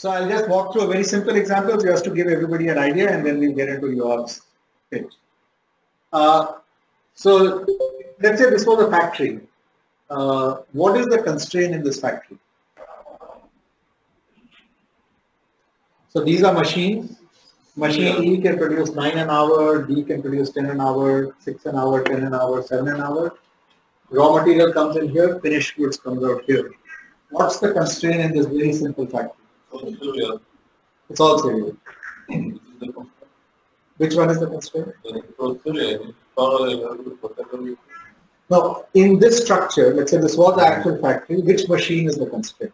So I'll just walk through a very simple example just to give everybody an idea and then we'll get into yours. Uh, so let's say this was a factory. Uh, what is the constraint in this factory? So these are machines. Machine E can produce 9 an hour, D can produce 10 an hour, 6 an hour, 10 an hour, 7 an hour. Raw material comes in here, finished goods comes out here. What's the constraint in this very simple factory? It's all serial. Which one is the constraint? Now, in this structure, let's say this was the actual factory, which machine is the constraint?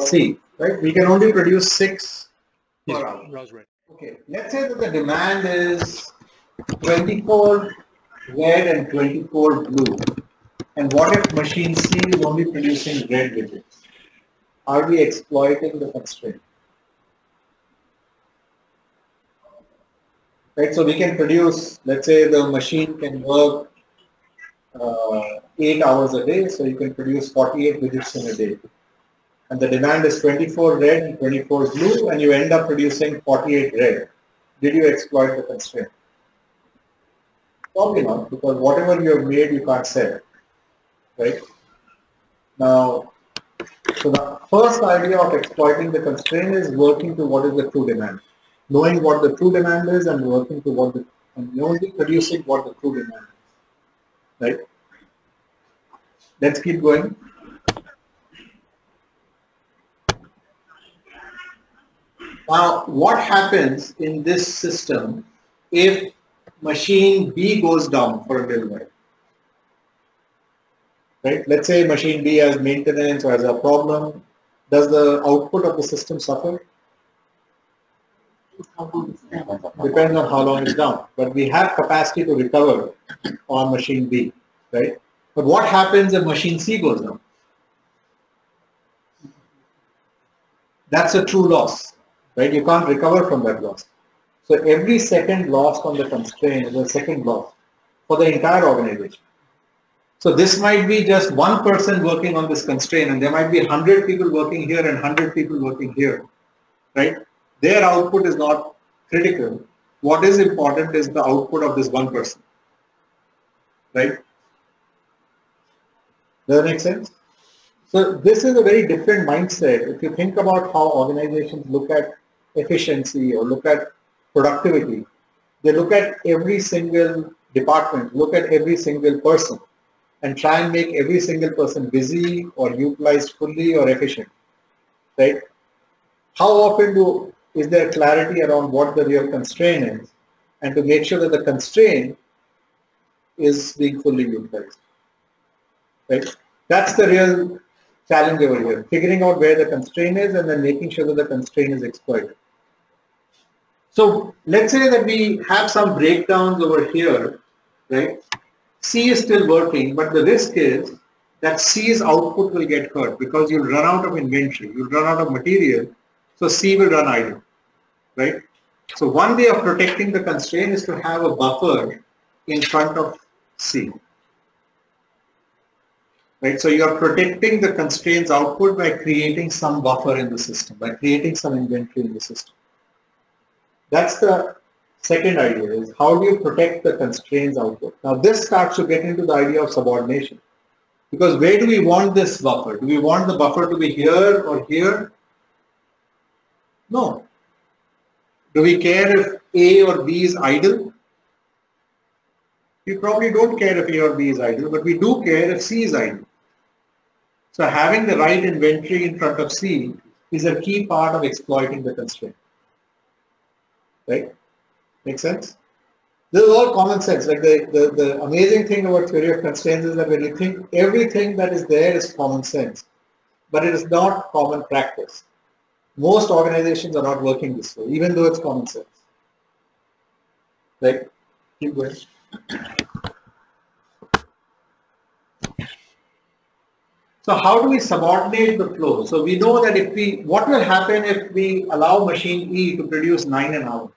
C, right? We can only produce six per hour. Okay, let's say that the demand is 24 red and 24 blue. And what if machine C is only producing red widgets? Are we exploiting the constraint? Right, so we can produce, let's say the machine can work uh, 8 hours a day, so you can produce 48 widgets in a day. And the demand is 24 red and 24 blue, and you end up producing 48 red. Did you exploit the constraint? Probably not, because whatever you have made, you can't sell, right? Now, so the first idea of exploiting the constraint is working to what is the true demand. Knowing what the true demand is and working to what the, and only producing what the true demand is, right? Let's keep going. Now, what happens in this system if machine B goes down for a little while? Right? Let's say machine B has maintenance or has a problem. Does the output of the system suffer? Depends on how long it's down. But we have capacity to recover on machine B, right? But what happens if machine C goes down? That's a true loss, right? You can't recover from that loss. So every second lost on the constraint is a second loss for the entire organization. So this might be just one person working on this constraint and there might be 100 people working here and 100 people working here, right? Their output is not critical. What is important is the output of this one person, right? Does that make sense? So this is a very different mindset. If you think about how organizations look at efficiency or look at productivity, they look at every single department, look at every single person and try and make every single person busy or utilized fully or efficient, right? How often do is there clarity around what the real constraint is and to make sure that the constraint is being fully utilized, right? That's the real challenge over here, figuring out where the constraint is and then making sure that the constraint is exploited. So let's say that we have some breakdowns over here, right? C is still working, but the risk is that C's output will get hurt because you'll run out of inventory, you'll run out of material, so C will run idle, right? So one way of protecting the constraint is to have a buffer in front of C. Right, so you are protecting the constraints output by creating some buffer in the system, by creating some inventory in the system. That's the second idea is how do you protect the constraints output? Now this starts to get into the idea of subordination. Because where do we want this buffer? Do we want the buffer to be here or here? No. Do we care if A or B is idle? We probably don't care if A or B is idle, but we do care if C is idle. So having the right inventory in front of C is a key part of exploiting the constraint. Right? Make sense? This is all common sense. Like the, the, the amazing thing about theory of constraints is that when you think everything that is there is common sense, but it is not common practice. Most organizations are not working this way, even though it's common sense. Like, Keep going. So how do we subordinate the flow? So we know that if we, what will happen if we allow machine E to produce 9 an hour?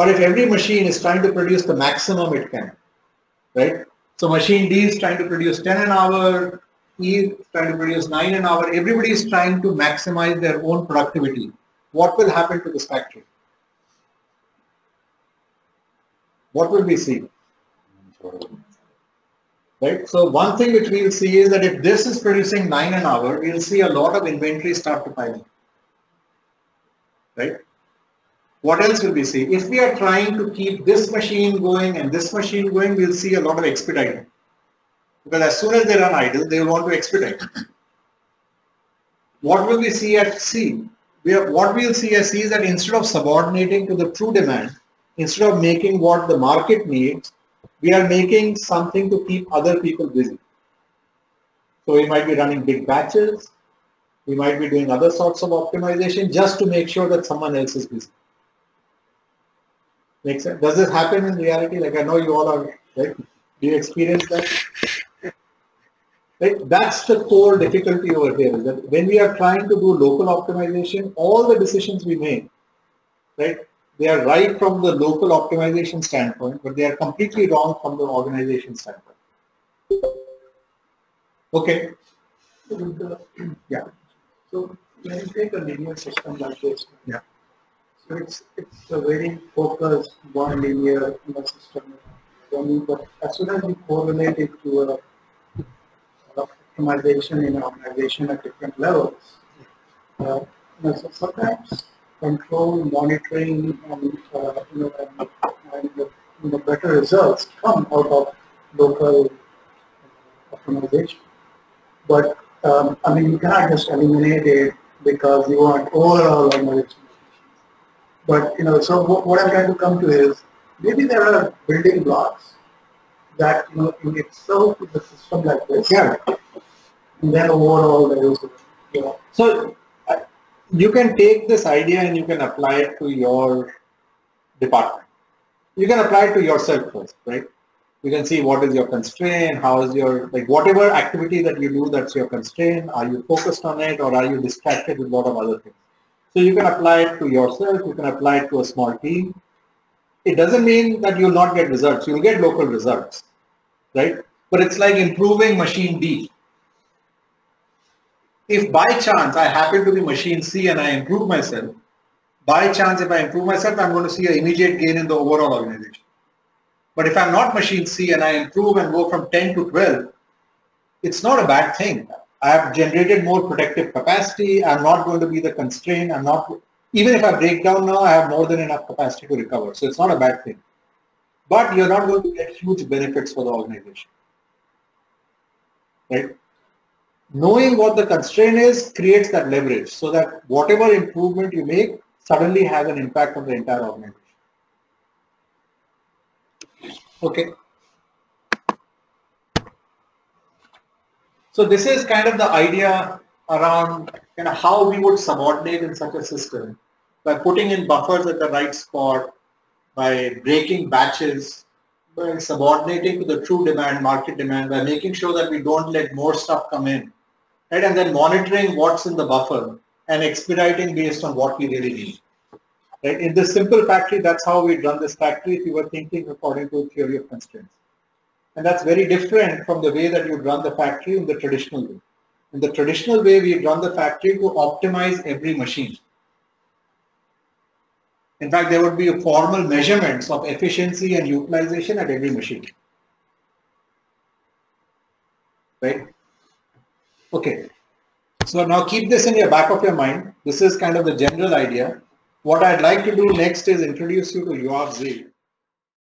Or if every machine is trying to produce the maximum it can, right? So machine D is trying to produce 10 an hour, E is trying to produce 9 an hour, everybody is trying to maximize their own productivity. What will happen to this factory? What will we see? Right. So one thing which we'll see is that if this is producing 9 an hour, we'll see a lot of inventory start to pile up. Right. What else will we see? If we are trying to keep this machine going and this machine going, we'll see a lot of expediting. Because as soon as they run idle, they want to expedite. What will we see at C? We what we'll see at C is that instead of subordinating to the true demand, instead of making what the market needs, we are making something to keep other people busy. So we might be running big batches, we might be doing other sorts of optimization just to make sure that someone else is busy. Makes sense? Does this happen in reality? Like I know you all are, right? Do you experience that? Right? That's the core difficulty over here is that when we are trying to do local optimization, all the decisions we make, right, they are right from the local optimization standpoint, but they are completely wrong from the organization standpoint. Okay. Yeah. So when you take a linear system like this, yeah. It's it's a very focused one linear system. But as soon as you correlate it to a optimization in an organization at different levels. Uh, you know, so sometimes control, monitoring, and uh, you know, and, and the, you know, better results come out of local optimization. But um, I mean, you cannot just eliminate it because you want overall organization. But you know, so what, what I'm trying to come to is maybe there are building blocks that you know in itself is a system like this. Yeah then overall there is, yeah. So uh, you can take this idea and you can apply it to your department. You can apply it to yourself first, right? You can see what is your constraint, how is your, like whatever activity that you do that's your constraint, are you focused on it or are you distracted with a lot of other things? So you can apply it to yourself, you can apply it to a small team. It doesn't mean that you'll not get results, you'll get local results, right? But it's like improving machine B if by chance I happen to be machine C and I improve myself, by chance if I improve myself, I'm going to see an immediate gain in the overall organization. But if I'm not machine C and I improve and go from 10 to 12, it's not a bad thing. I have generated more protective capacity. I'm not going to be the constraint. I'm not, even if I break down now, I have more than enough capacity to recover. So it's not a bad thing. But you're not going to get huge benefits for the organization. Right? knowing what the constraint is creates that leverage so that whatever improvement you make suddenly has an impact on the entire organization. Okay. So this is kind of the idea around kind of how we would subordinate in such a system by putting in buffers at the right spot, by breaking batches, by subordinating to the true demand, market demand, by making sure that we don't let more stuff come in right? And then monitoring what's in the buffer and expediting based on what we really need. Right? In this simple factory, that's how we run this factory if you were thinking according to theory of constraints. And that's very different from the way that you run the factory in the traditional way. In the traditional way, we run the factory to optimize every machine. In fact, there would be formal measurements of efficiency and utilization at every machine. Right? Okay. So now keep this in your back of your mind. This is kind of the general idea. What I'd like to do next is introduce you to Yoav Z.